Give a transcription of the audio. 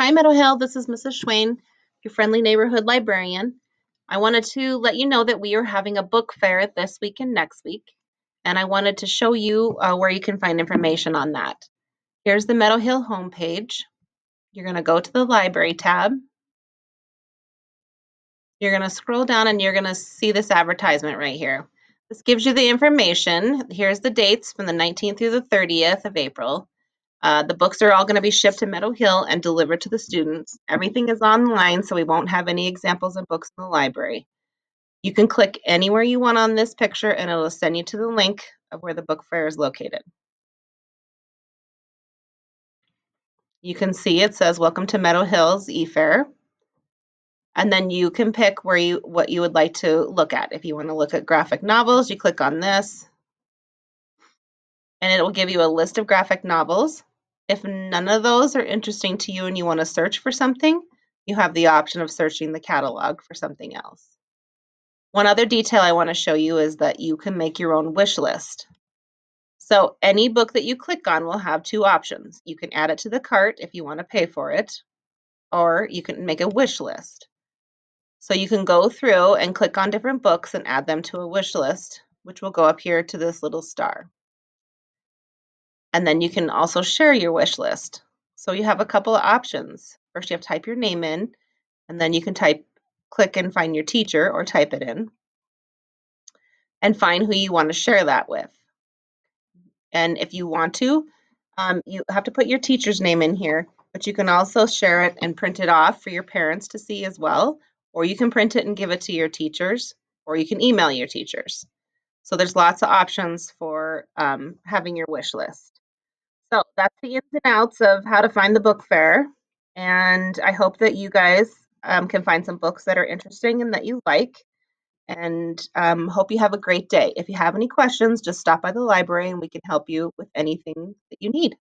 Hi, Meadow Hill. This is Mrs. Schweyen, your friendly neighborhood librarian. I wanted to let you know that we are having a book fair this week and next week, and I wanted to show you uh, where you can find information on that. Here's the Meadow Hill homepage. You're going to go to the library tab. You're going to scroll down and you're going to see this advertisement right here. This gives you the information. Here's the dates from the 19th through the 30th of April. Uh, the books are all going to be shipped to Meadow Hill and delivered to the students. Everything is online, so we won't have any examples of books in the library. You can click anywhere you want on this picture and it'll send you to the link of where the book fair is located. You can see it says welcome to Meadow Hills e-fair. And then you can pick where you what you would like to look at. If you want to look at graphic novels, you click on this. And it will give you a list of graphic novels. If none of those are interesting to you and you want to search for something, you have the option of searching the catalog for something else. One other detail I want to show you is that you can make your own wish list. So any book that you click on will have two options. You can add it to the cart if you want to pay for it, or you can make a wish list. So you can go through and click on different books and add them to a wish list, which will go up here to this little star. And then you can also share your wish list. So you have a couple of options. First, you have to type your name in, and then you can type, click and find your teacher or type it in, and find who you want to share that with. And if you want to, um, you have to put your teacher's name in here, but you can also share it and print it off for your parents to see as well, or you can print it and give it to your teachers, or you can email your teachers. So there's lots of options for um, having your wish list. That's the ins and outs of how to find the book fair. And I hope that you guys um, can find some books that are interesting and that you like. And um, hope you have a great day. If you have any questions, just stop by the library and we can help you with anything that you need.